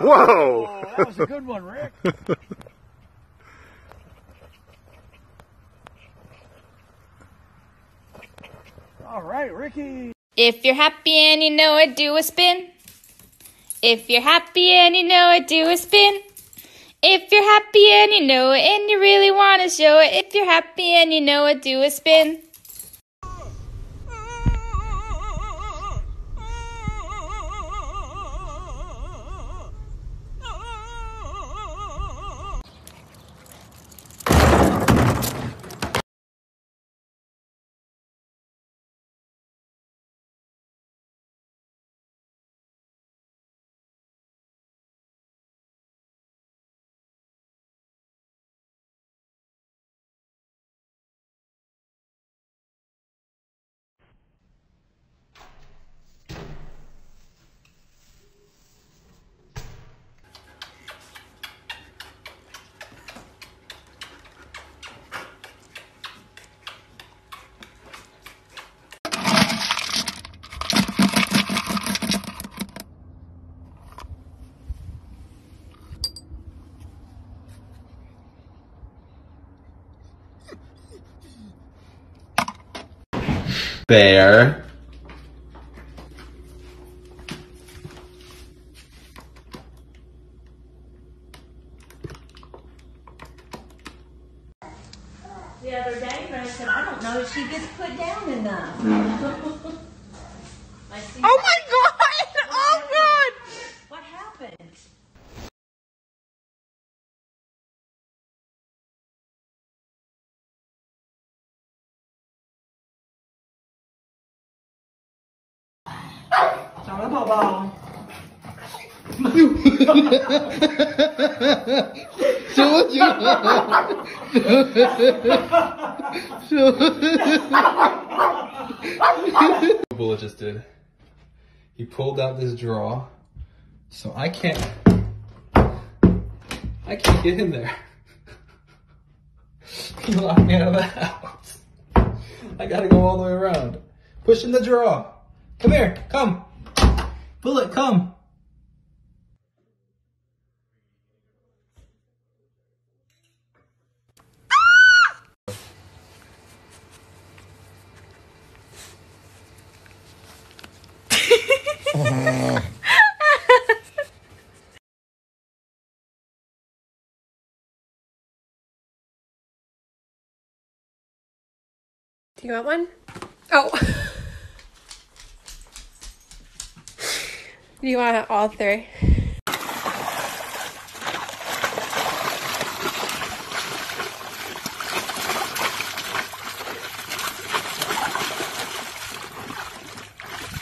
Whoa! Oh, that was a good one, Rick. All right, Ricky. If you're happy and you know it, do a spin. If you're happy and you know it, do a spin. If you're happy and you know it and you really want to show it, if you're happy and you know it, do a spin. Bear. the other day, and I said, I don't know if she gets put down enough. I see. Oh my god! Oh god! What happened? Bullet just did. He pulled out this draw, so I can't. I can't get in there. He locked me out of the house. I gotta go all the way around. Push in the draw. Come here, come. Bullet, come. Do you want one? Oh. you want all three?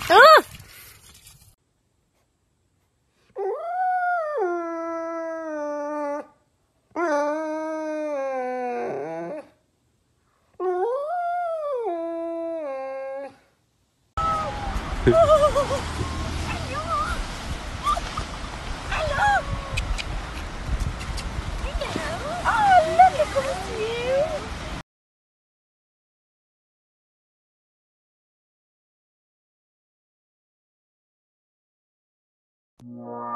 Ah! Ah! Wow.